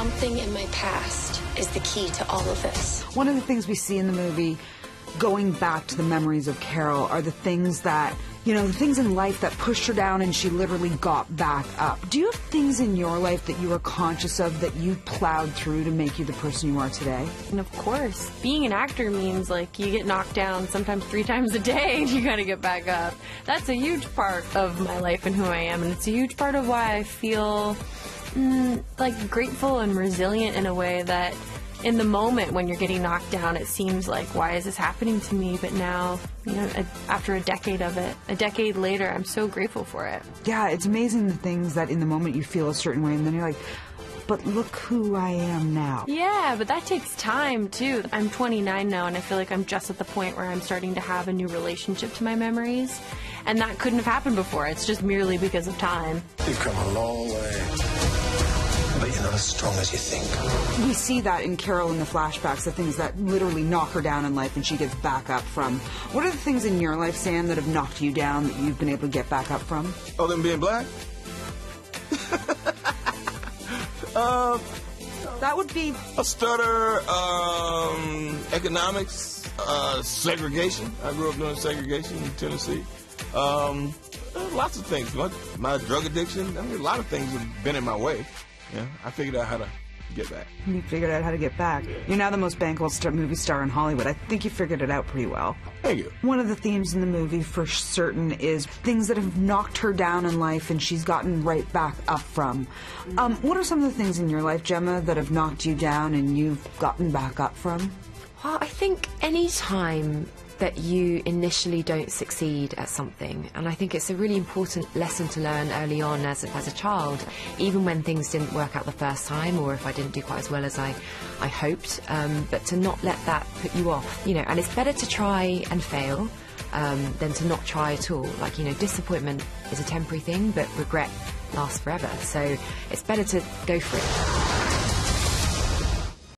something in my past is the key to all of this. One of the things we see in the movie, going back to the memories of Carol, are the things that, you know, the things in life that pushed her down and she literally got back up. Do you have things in your life that you are conscious of that you plowed through to make you the person you are today? And of course, being an actor means like you get knocked down sometimes three times a day and you gotta get back up. That's a huge part of my life and who I am, and it's a huge part of why I feel mm, like grateful and resilient in a way that in the moment when you're getting knocked down, it seems like, why is this happening to me? But now, you know, a, after a decade of it, a decade later, I'm so grateful for it. Yeah, it's amazing the things that in the moment you feel a certain way and then you're like, but look who I am now. Yeah, but that takes time too. I'm 29 now, and I feel like I'm just at the point where I'm starting to have a new relationship to my memories. And that couldn't have happened before. It's just merely because of time. You've come a long way. But you're not as strong as you think. We see that in Carol in the flashbacks, the things that literally knock her down in life and she gets back up from. What are the things in your life, Sam, that have knocked you down that you've been able to get back up from? Oh, them being black? Uh, That would be a stutter, um, economics, uh, segregation. I grew up doing segregation in Tennessee. Um, uh, lots of things. My, my drug addiction. I mean, a lot of things have been in my way. Yeah, I figured out how to get back. you figured out how to get back. You're now the most bankable star, movie star in Hollywood. I think you figured it out pretty well. Thank you. One of the themes in the movie for certain is things that have knocked her down in life and she's gotten right back up from. Um, what are some of the things in your life, Gemma, that have knocked you down and you've gotten back up from? Well, I think any time that you initially don't succeed at something, and I think it's a really important lesson to learn early on as a, as a child, even when things didn't work out the first time, or if I didn't do quite as well as I, I hoped, um, but to not let that put you off, you know, and it's better to try and fail. Um, than to not try at all. Like, you know, disappointment is a temporary thing, but regret lasts forever. So it's better to go for it.